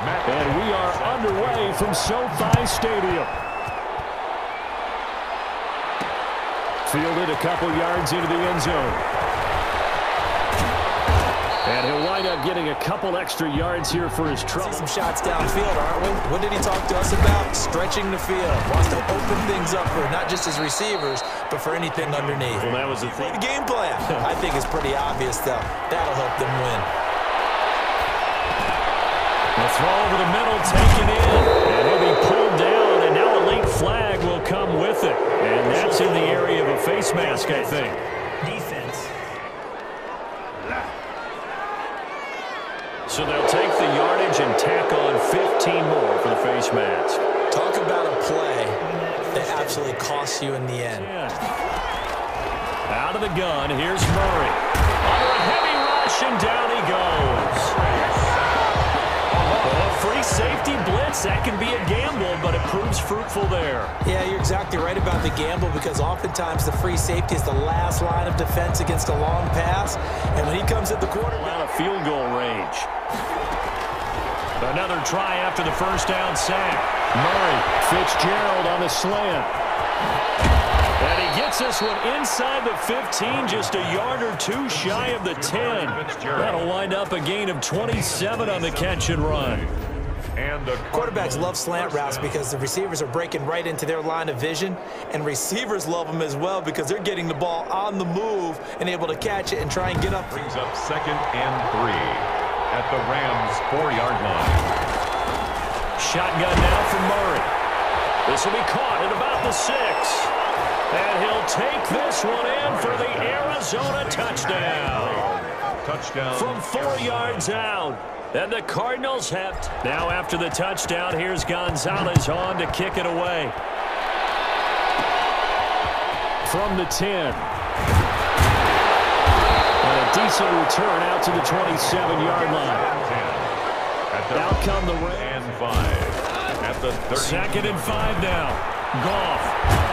And we are underway from SoFi Stadium. Fielded a couple yards into the end zone. And he'll wind up getting a couple extra yards here for his trouble. See some shots downfield, aren't we? What did he talk to us about? Stretching the field. Wants to open things up for not just his receivers, but for anything underneath. Well, that was the thing. The game plan, I think, is pretty obvious, though. That'll help them win. The throw over the middle, taken in. And he'll be pulled down, and now a late flag will come with it. And that's in the area of a face mask, I think. Defense. So they'll take the yardage and tack on 15 more for the face mask. Talk about a play that absolutely costs you in the end. Yeah. Out of the gun, here's Murray. Under a heavy rush, and down he goes. Free safety blitz, that can be a gamble, but it proves fruitful there. Yeah, you're exactly right about the gamble because oftentimes the free safety is the last line of defense against a long pass. And when he comes at the quarterback... Out of field goal range. Another try after the first down sack. Murray, Fitzgerald on the slant. And he gets this one inside the 15, just a yard or two shy of the 10. That'll wind up a gain of 27 on the catch and run. And the quarterbacks love slant routes because the receivers are breaking right into their line of vision, and receivers love them as well because they're getting the ball on the move and able to catch it and try and get up. Brings up second and three at the Rams' four-yard line. Shotgun now for Murray. This will be caught at about the six. And he'll take this one in for the Arizona touchdown. Touchdown. From four yards out. And the Cardinals have... Now after the touchdown, here's Gonzalez on to kick it away. From the 10. And a decent return out to the 27-yard line. Out come the And five. At the 30. Second and five now. Goff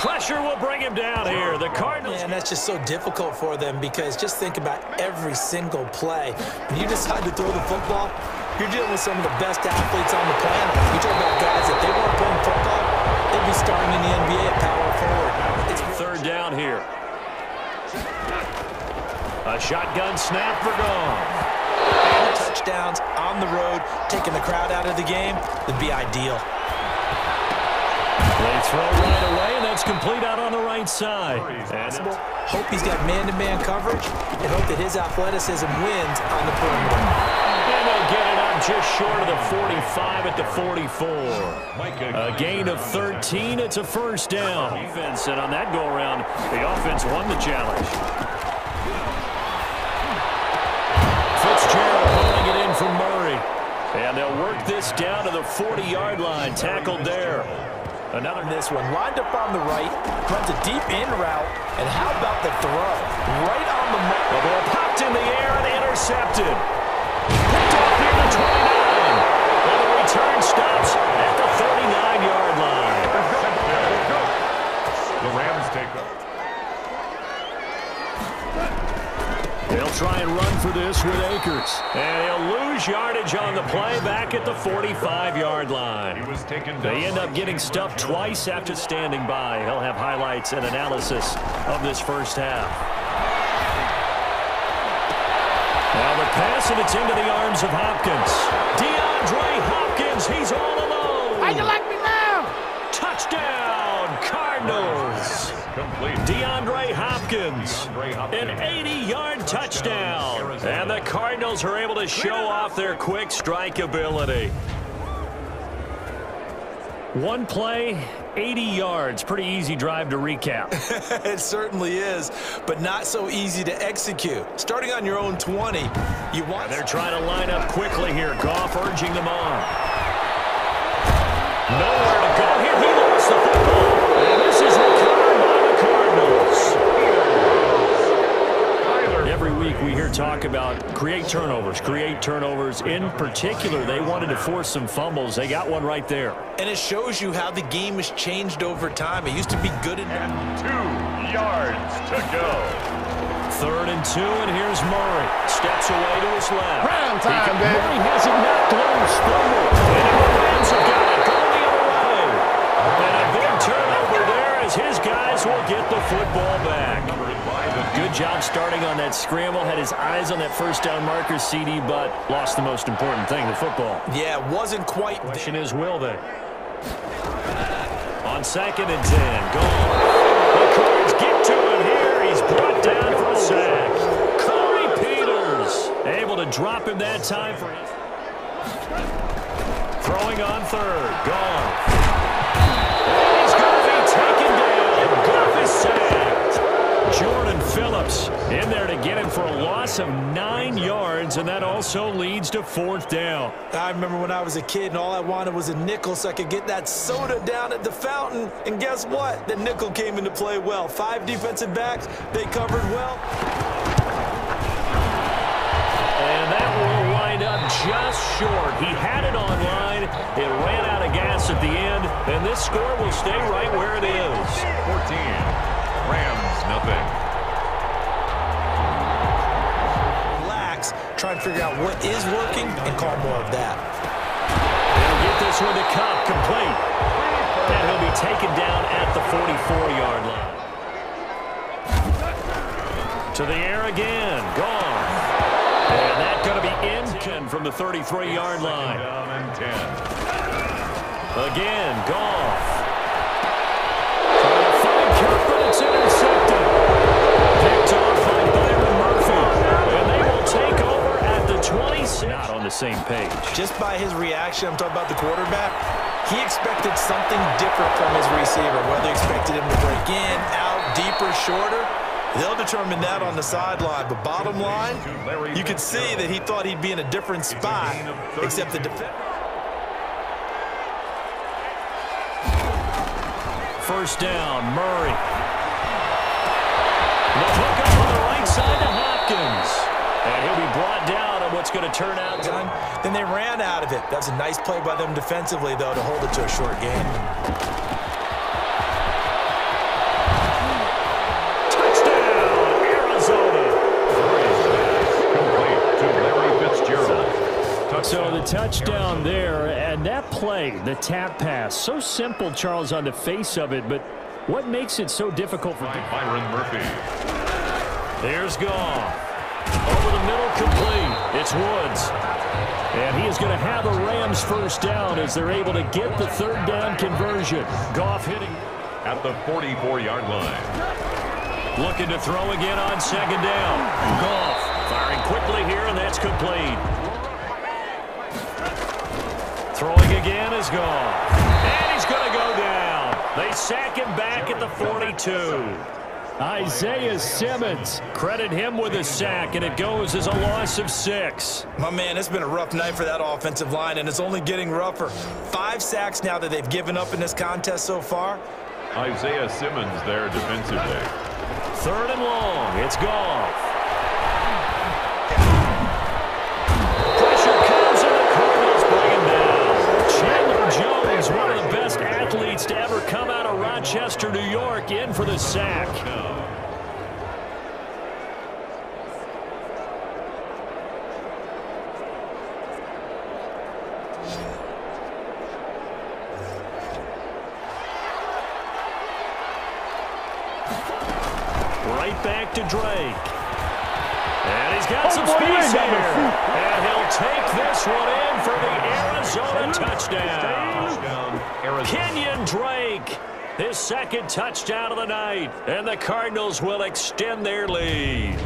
pressure will bring him down here. The Cardinals. And that's just so difficult for them because just think about every single play. When you decide to throw the football, you're dealing with some of the best athletes on the planet. You talk about guys that they weren't playing football, they'd be starting in the NBA at power forward. It's third down here. A shotgun snap for. And touchdowns on the road, taking the crowd out of the game, would be ideal. They throw right away, and that's complete out on the right side. Possible. Hope he's got man-to-man -man coverage and hope that his athleticism wins on the perimeter. And they'll get it up just short of the 45 at the 44. A gain of 13. It's a first down. Defense, and on that go-around, the offense won the challenge. Fitzgerald pulling it in for Murray. And they'll work this down to the 40-yard line. Tackled there. Another this one. Lined up on the right, runs a deep in route, and how about the throw? Right on the mark. The ball popped in the air and intercepted. Picked off near the 29. This with Akers. And he'll lose yardage on the play back at the 45-yard line. He was taken they end up getting stuffed twice after standing by. He'll have highlights and analysis of this first half. Now the pass, and it's into the arms of Hopkins. DeAndre Hopkins, he's all alone. How you like me now? Touchdown, Cardinals. Complete. DeAndre Hopkins, an 80-yard touchdown. And the Cardinals are able to show off their quick strike ability. One play, 80 yards. Pretty easy drive to recap. it certainly is, but not so easy to execute. Starting on your own 20, you want... And they're trying to line up quickly here. Goff urging them on. Nowhere to go here. He lost the football. And this is recovered by the Cardinals. Every week we hear talk about create turnovers, create turnovers. In particular, they wanted to force some fumbles. They got one right there. And it shows you how the game has changed over time. It used to be good enough. Two yards to go. Third and two, and here's Murray. Steps away to his left. Round time, He- baby. Murray has it knocked loose. Fumble. And the Rams have got it going the other way. And a big turnover there as his guys will get the football back. Good job starting on that scramble. Had his eyes on that first down marker, CD, but lost the most important thing, the football. Yeah, it wasn't quite. Question is, will they? On second and ten, gone. The Cards get to him here. He's brought down for a sack. Corey Peters able to drop him that time for. Throwing on third, gone. In there to get him for a loss of nine yards, and that also leads to fourth down. I remember when I was a kid and all I wanted was a nickel so I could get that soda down at the fountain. And guess what? The nickel came into play well. Five defensive backs, they covered well. And that will wind up just short. He had it on line. It ran out of gas at the end, and this score will stay right where it is. 14. Rams, nothing. Try and figure out what is working and call more of that. They'll get this one to Kupp, complete. And he'll be taken down at the 44-yard line. To the air again, gone. And that's going to be in from the 33-yard line. Down and 10. Again, Goff. Trying to find same page. Just by his reaction, I'm talking about the quarterback, he expected something different from his receiver, whether he expected him to break in, out, deeper, shorter. They'll determine that on the sideline. But bottom line, you could see that he thought he'd be in a different spot, except the defense. First down, Murray. The hook up on the right side to Hopkins. And he'll be brought down what's going to turn out. Gun, Then they ran out of it. That was a nice play by them defensively, though, to hold it to a short game. Touchdown, Arizona. Complete to Larry Fitzgerald. So the touchdown there, and that play, the tap pass, so simple, Charles, on the face of it, but what makes it so difficult for... By Byron Murphy. There's Goff. Over the middle, complete. It's Woods. And he is going to have a Rams first down as they're able to get the third down conversion. Goff hitting. At the 44-yard line. Looking to throw again on second down. Goff firing quickly here, and that's complete. Throwing again is Goff. And he's going to go down. They sack him back at the 42. Isaiah Simmons, credit him with a sack, and it goes as a loss of six. My man, it's been a rough night for that offensive line, and it's only getting rougher. Five sacks now that they've given up in this contest so far. Isaiah Simmons there defensively. Third and long. It's Goff. Right back to Drake. And he's got some boy, you space ain't here. And he'll take this one in for the Arizona touchdown. Touchdown, Arizona. Kenyan Drake, his second touchdown of the night. And the Cardinals will extend their lead.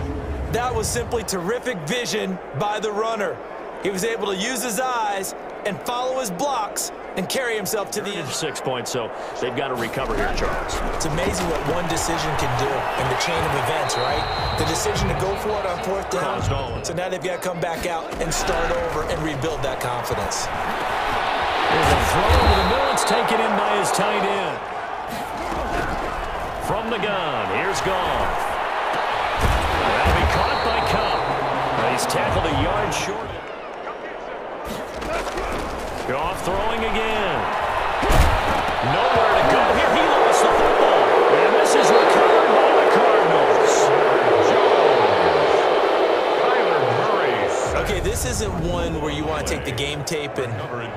That was simply terrific vision by the runner. He was able to use his eyes and follow his blocks and carry himself to the end. Six points, so they've got to recover here, Charles. It's amazing what one decision can do in the chain of events, right? The decision to go for it on fourth down. Caused all of it. So now they've got to come back out and start over and rebuild that confidence. There's a throw over the middle. It's taken in by his tight end. From the gun, here's Goff. That'll be caught by Kupp. He's tackled a yard short. Goff throwing again. Nowhere to go here. He lost the football. And this is recovered by the Cardinals. Okay, this isn't one where you want to take the game tape and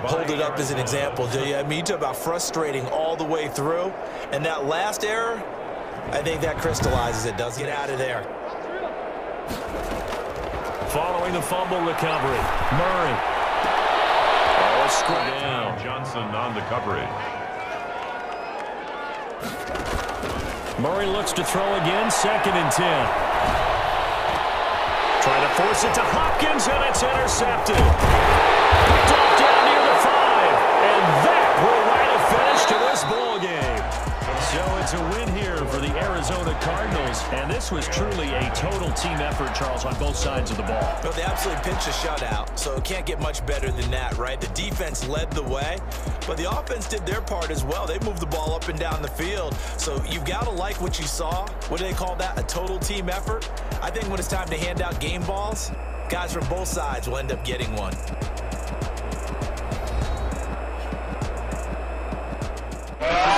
hold it up as an example, do you? I mean, you talk about frustrating all the way through, and that last error, I think that crystallizes it, Does Get out of there. Following the fumble recovery, Murray down. Johnson on the coverage. Murray looks to throw again, second and 10. Trying to force it to Hopkins, and it's intercepted. Dumped down near the five, and that will write a finish to this ball game. So it's a win here for the Arizona Cardinals, and this was truly a total team effort, Charles, on both sides of the ball. They absolutely pinched a shutout, so it can't get much better than that, right? The defense led the way, but the offense did their part as well. They moved the ball up and down the field, so you've got to like what you saw. What do they call that? A total team effort? I think when it's time to hand out game balls, guys from both sides will end up getting one. Ah!